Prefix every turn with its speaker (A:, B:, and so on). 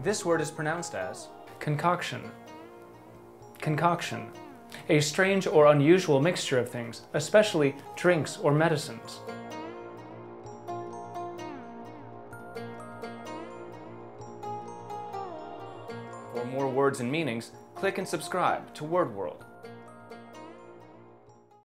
A: This word is pronounced as
B: Concoction. Concoction. A strange or unusual mixture of things, especially drinks or medicines.
A: For more words and meanings, click and subscribe to Word World.